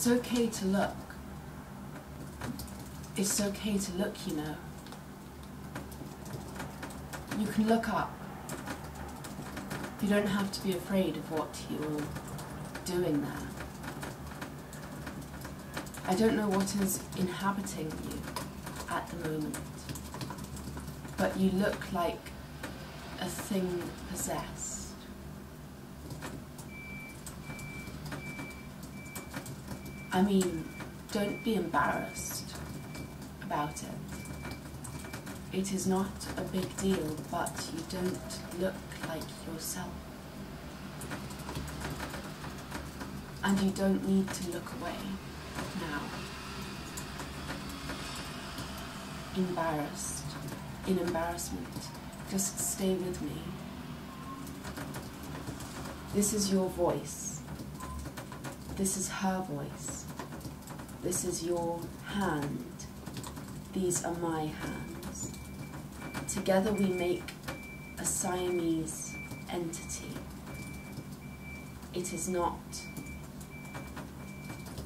It's okay to look. It's okay to look, you know. You can look up. You don't have to be afraid of what you're doing there. I don't know what is inhabiting you at the moment, but you look like a thing possessed. I mean, don't be embarrassed about it. It is not a big deal, but you don't look like yourself. And you don't need to look away now. Embarrassed, in embarrassment, just stay with me. This is your voice. This is her voice. This is your hand. These are my hands. Together we make a Siamese entity. It is not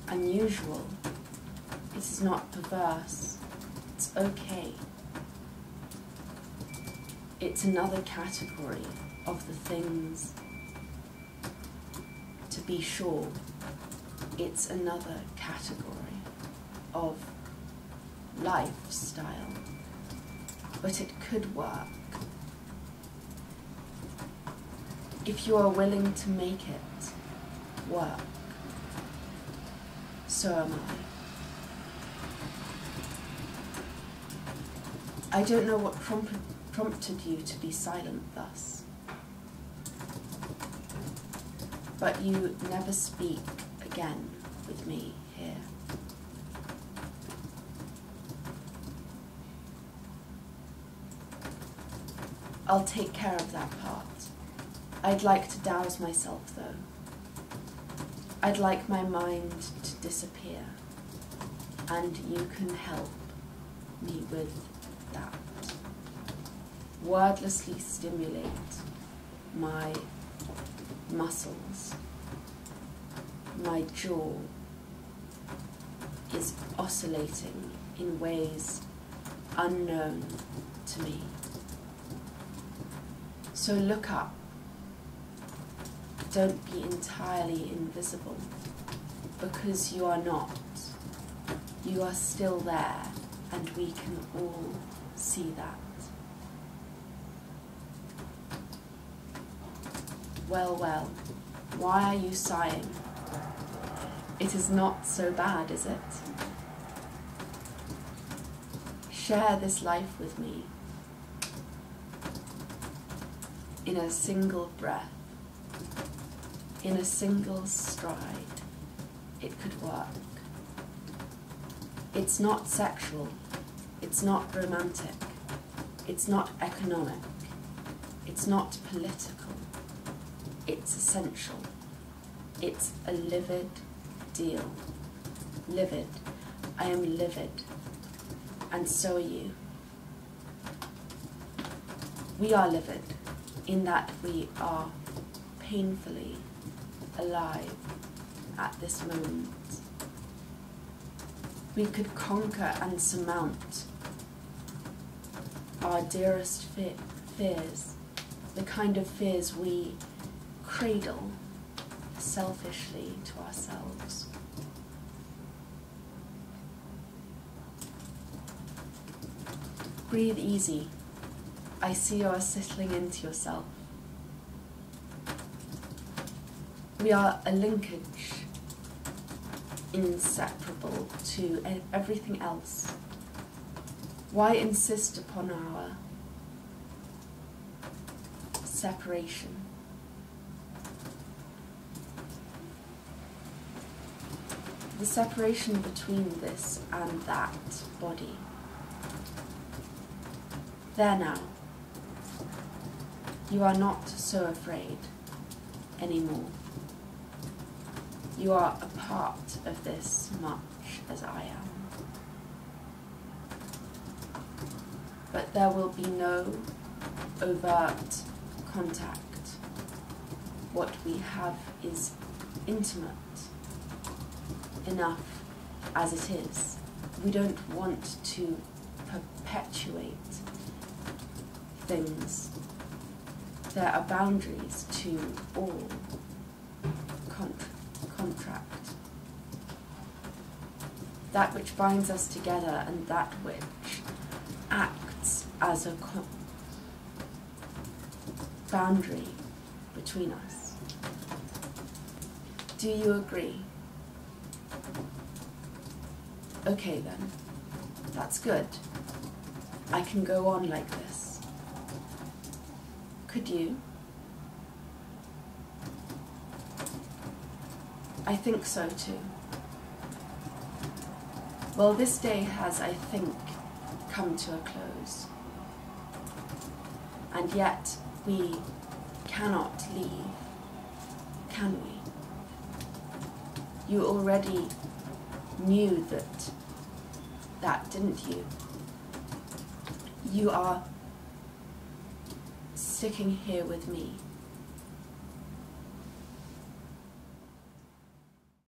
unusual. It is not perverse. It's okay. It's another category of the things. To be sure, it's another category of lifestyle. But it could work. If you are willing to make it work so am I. I don't know what prompted, prompted you to be silent thus, but you never speak again with me here. I'll take care of that part. I'd like to douse myself though. I'd like my mind to disappear, and you can help me with that. Wordlessly stimulate my muscles. My jaw is oscillating in ways unknown to me. So look up don't be entirely invisible because you are not. You are still there and we can all see that. Well, well, why are you sighing? It is not so bad, is it? Share this life with me in a single breath in a single stride, it could work. It's not sexual, it's not romantic, it's not economic, it's not political, it's essential. It's a livid deal. Livid. I am livid. And so are you. We are livid in that we are painfully alive at this moment. We could conquer and surmount our dearest fe fears, the kind of fears we cradle selfishly to ourselves. Breathe easy. I see you are settling into yourself. we are a linkage inseparable to everything else. Why insist upon our separation? The separation between this and that body. There now. You are not so afraid anymore. You are a part of this much as I am. But there will be no overt contact. What we have is intimate. enough as it is. We don't want to perpetuate things. There are boundaries to all contract. That which binds us together and that which acts as a boundary between us. Do you agree? Okay then, that's good. I can go on like this. Could you? I think so too. Well, this day has, I think, come to a close. And yet, we cannot leave, can we? You already knew that, that didn't you? You are sticking here with me